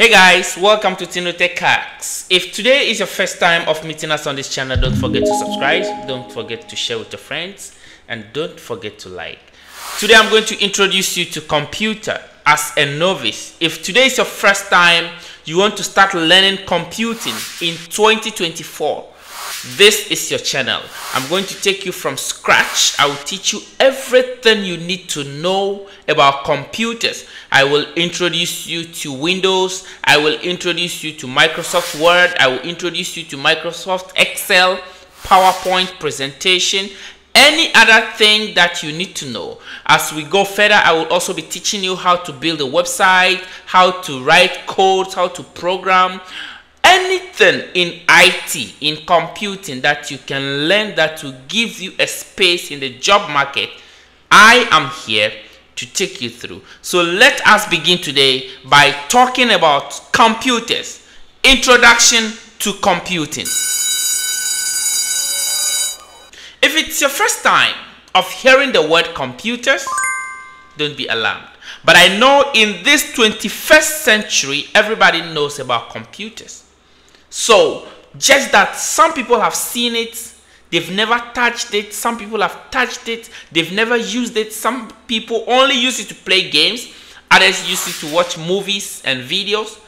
Hey guys, welcome to Tinotech Hacks. If today is your first time of meeting us on this channel, don't forget to subscribe, don't forget to share with your friends, and don't forget to like. Today I'm going to introduce you to computer as a novice. If today is your first time, you want to start learning computing in 2024, this is your channel. I'm going to take you from scratch. I will teach you everything you need to know about computers. I will introduce you to Windows. I will introduce you to Microsoft Word. I will introduce you to Microsoft Excel, PowerPoint presentation, any other thing that you need to know. As we go further, I will also be teaching you how to build a website, how to write codes, how to program, anything in IT, in computing that you can learn that will give you a space in the job market. I am here to take you through. So let us begin today by talking about computers. Introduction to computing. If it's your first time of hearing the word computers, don't be alarmed. But I know in this 21st century, everybody knows about computers. So, just that some people have seen it, they've never touched it, some people have touched it, they've never used it, some people only use it to play games, others use it to watch movies and videos.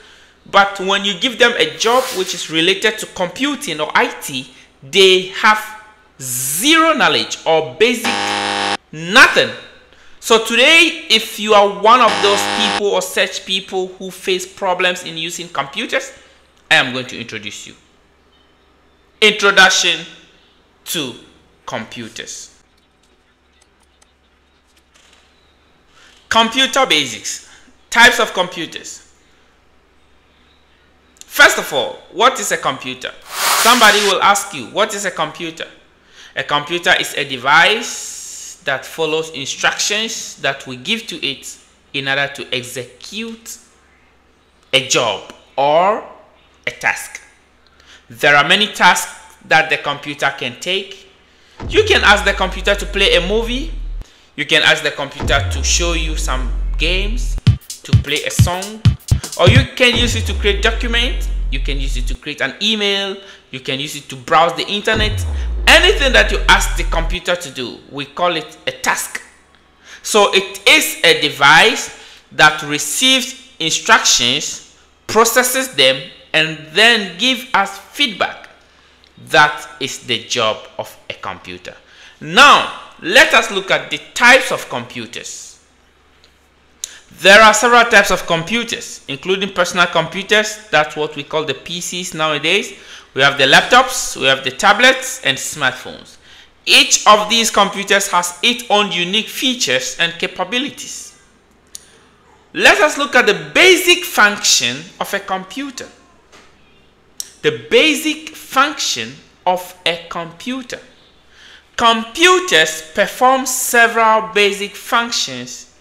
But when you give them a job which is related to computing or IT, they have zero knowledge or basic nothing. So today, if you are one of those people or such people who face problems in using computers, I am going to introduce you. Introduction to computers. Computer basics. Types of computers. First of all, what is a computer? Somebody will ask you, what is a computer? A computer is a device that follows instructions that we give to it in order to execute a job or a task. There are many tasks that the computer can take. You can ask the computer to play a movie. You can ask the computer to show you some games, to play a song, or you can use it to create documents. You can use it to create an email. You can use it to browse the internet. Anything that you ask the computer to do, we call it a task. So it is a device that receives instructions, processes them, and then give us feedback. That is the job of a computer. Now, let us look at the types of computers. There are several types of computers, including personal computers, that's what we call the PCs nowadays. We have the laptops, we have the tablets, and smartphones. Each of these computers has its own unique features and capabilities. Let us look at the basic function of a computer the basic function of a computer. Computers perform several basic functions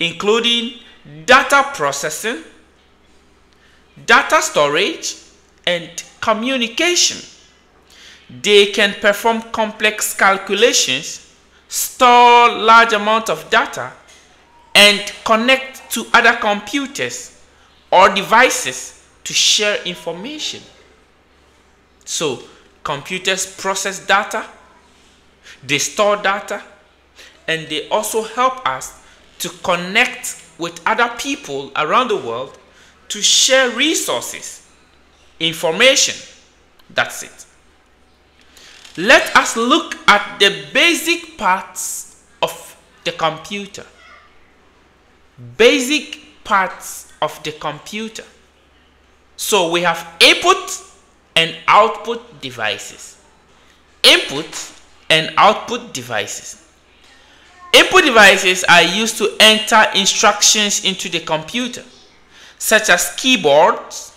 including data processing, data storage, and communication. They can perform complex calculations, store large amounts of data, and connect to other computers or devices to share information. So computers process data, they store data, and they also help us to connect with other people around the world to share resources, information. That's it. Let us look at the basic parts of the computer. Basic parts of the computer. So we have input, and output devices. Input and output devices. Input devices are used to enter instructions into the computer, such as keyboards,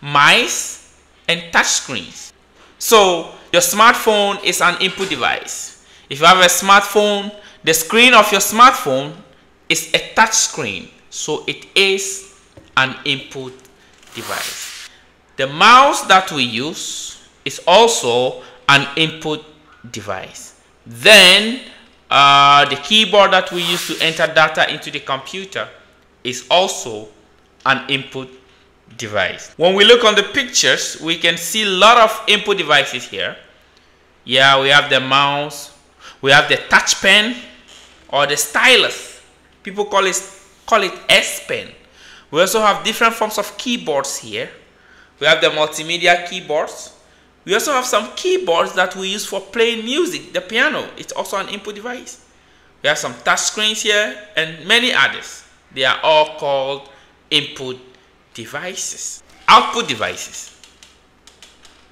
mice, and touchscreens. So, your smartphone is an input device. If you have a smartphone, the screen of your smartphone is a touch screen, so it is an input device. The mouse that we use is also an input device. Then uh, the keyboard that we use to enter data into the computer is also an input device. When we look on the pictures, we can see a lot of input devices here. Yeah, we have the mouse, we have the touch pen or the stylus. People call it call it S pen. We also have different forms of keyboards here. We have the multimedia keyboards. We also have some keyboards that we use for playing music. The piano, it's also an input device. We have some touch screens here and many others. They are all called input devices. Output devices.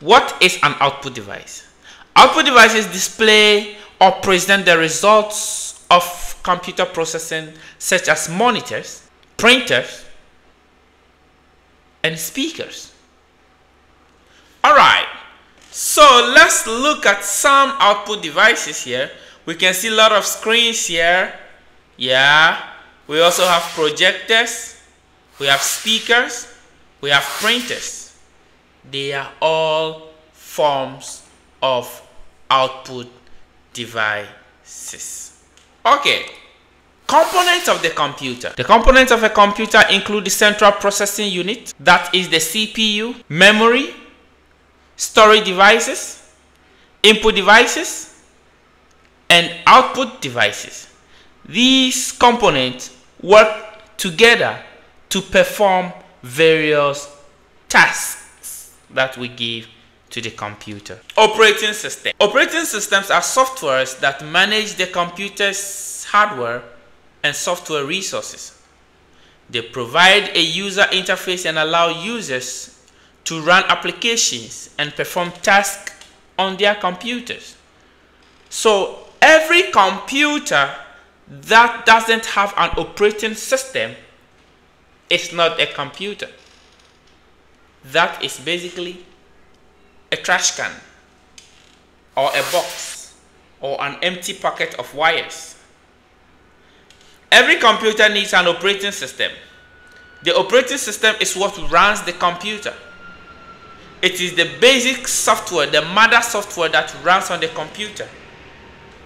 What is an output device? Output devices display or present the results of computer processing such as monitors, printers, and speakers. Alright, so let's look at some output devices here. We can see a lot of screens here. Yeah, we also have projectors, we have speakers, we have printers. They are all forms of output devices. Okay, components of the computer. The components of a computer include the central processing unit, that is the CPU, memory, storage devices, input devices, and output devices. These components work together to perform various tasks that we give to the computer. Operating system. Operating systems are softwares that manage the computer's hardware and software resources. They provide a user interface and allow users to run applications and perform tasks on their computers. So every computer that doesn't have an operating system is not a computer. That is basically a trash can or a box or an empty packet of wires. Every computer needs an operating system. The operating system is what runs the computer. It is the basic software, the mother software that runs on the computer.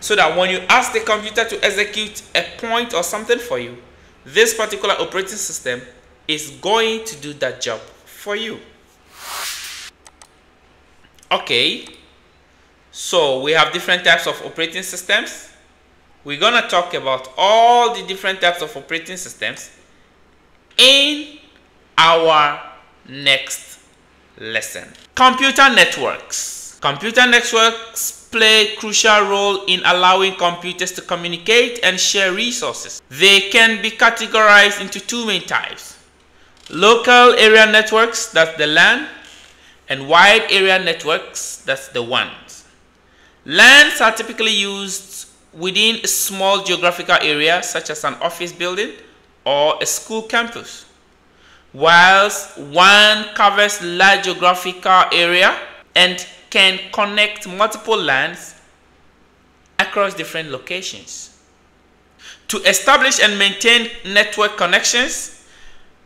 So that when you ask the computer to execute a point or something for you, this particular operating system is going to do that job for you. Okay, so we have different types of operating systems. We're going to talk about all the different types of operating systems in our next lesson. Computer networks. Computer networks play a crucial role in allowing computers to communicate and share resources. They can be categorized into two main types. Local area networks, that's the LAN, and wide area networks, that's the WANs. LANs are typically used within a small geographical area such as an office building or a school campus whilst WAN covers large geographical area and can connect multiple LANs across different locations. To establish and maintain network connections,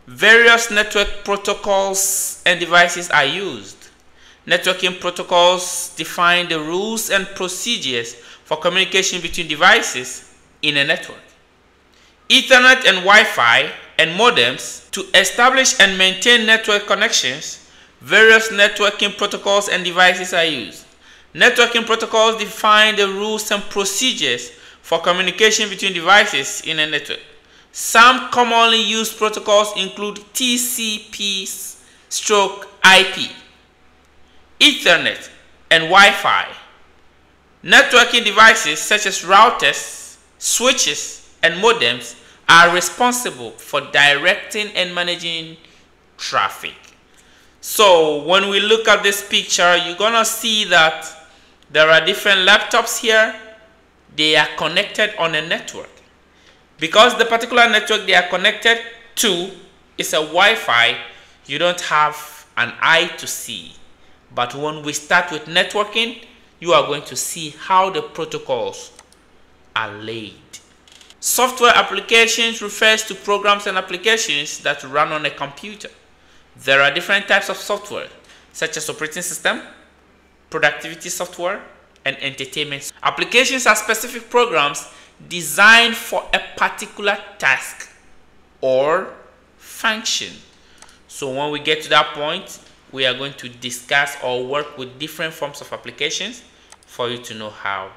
various network protocols and devices are used. Networking protocols define the rules and procedures for communication between devices in a network. Ethernet and Wi-Fi and modems to establish and maintain network connections, various networking protocols and devices are used. Networking protocols define the rules and procedures for communication between devices in a network. Some commonly used protocols include TCP stroke IP, Ethernet, and Wi-Fi. Networking devices such as routers, switches, and modems are responsible for directing and managing traffic. So when we look at this picture, you're gonna see that there are different laptops here. They are connected on a network. Because the particular network they are connected to is a Wi-Fi, you don't have an eye to see. But when we start with networking, you are going to see how the protocols are laid. Software applications refers to programs and applications that run on a computer. There are different types of software, such as operating system, productivity software, and entertainment. Applications are specific programs designed for a particular task or function. So when we get to that point, we are going to discuss or work with different forms of applications for you to know how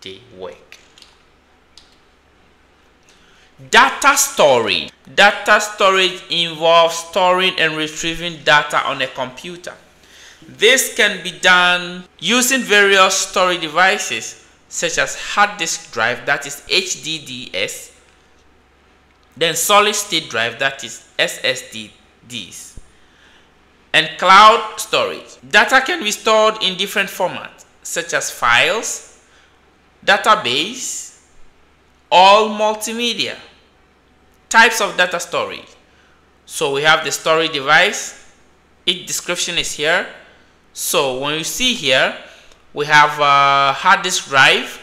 they work. Data storage. Data storage involves storing and retrieving data on a computer. This can be done using various storage devices such as hard disk drive that is HDDs, then solid state drive that is SSDs, and cloud storage. Data can be stored in different formats such as files, database, all multimedia. Types of data storage. So we have the storage device. Its description is here. So when you see here, we have a hard disk drive.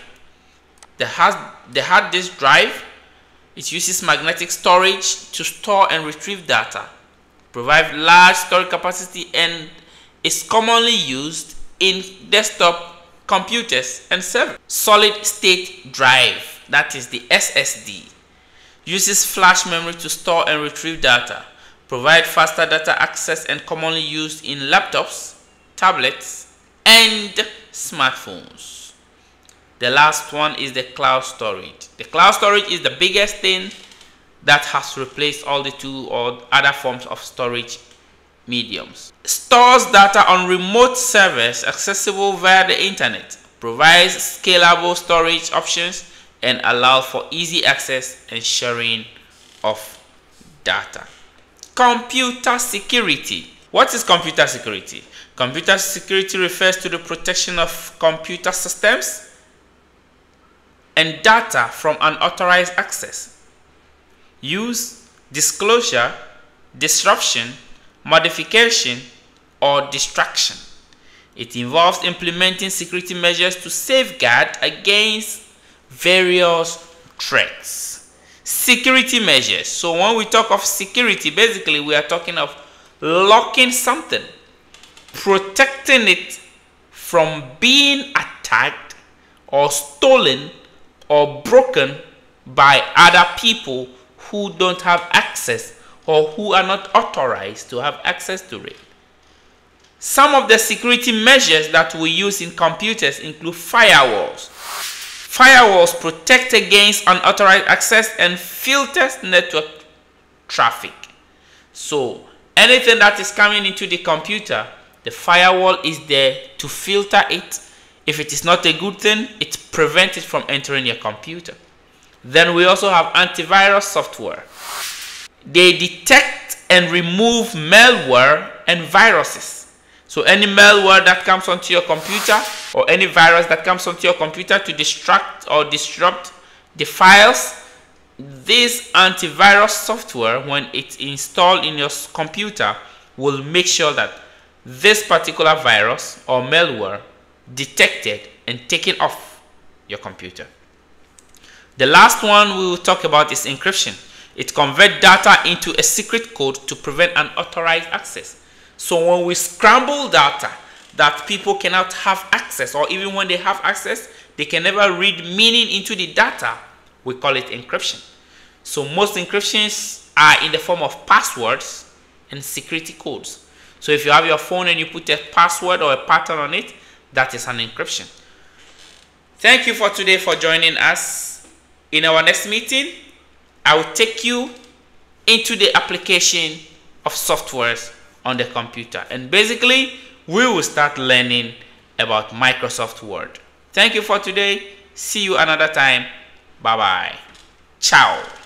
The hard, the hard disk drive, it uses magnetic storage to store and retrieve data, provide large storage capacity and is commonly used in desktop computers and servers. Solid state drive, that is the SSD, uses flash memory to store and retrieve data, provide faster data access and commonly used in laptops, tablets, and smartphones. The last one is the cloud storage. The cloud storage is the biggest thing that has replaced all the two or other forms of storage mediums. Stores data on remote servers accessible via the internet, provides scalable storage options, and allow for easy access and sharing of data. Computer security. What is computer security? Computer security refers to the protection of computer systems and data from unauthorized access, use, disclosure, disruption, modification, or distraction. It involves implementing security measures to safeguard against various threats. Security measures. So when we talk of security, basically we are talking of locking something, protecting it from being attacked or stolen or broken by other people who don't have access or who are not authorized to have access to it. Some of the security measures that we use in computers include firewalls, Firewalls protect against unauthorized access and filters network traffic. So anything that is coming into the computer, the firewall is there to filter it. If it is not a good thing, it prevents it from entering your computer. Then we also have antivirus software. They detect and remove malware and viruses. So any malware that comes onto your computer or any virus that comes onto your computer to distract or disrupt the files, this antivirus software, when it's installed in your computer, will make sure that this particular virus or malware detected and taken off your computer. The last one we will talk about is encryption. It converts data into a secret code to prevent unauthorized access. So when we scramble data that people cannot have access or even when they have access, they can never read meaning into the data, we call it encryption. So most encryptions are in the form of passwords and security codes. So if you have your phone and you put a password or a pattern on it, that is an encryption. Thank you for today for joining us. In our next meeting, I will take you into the application of softwares on the computer. And basically, we will start learning about Microsoft Word. Thank you for today. See you another time. Bye bye. Ciao.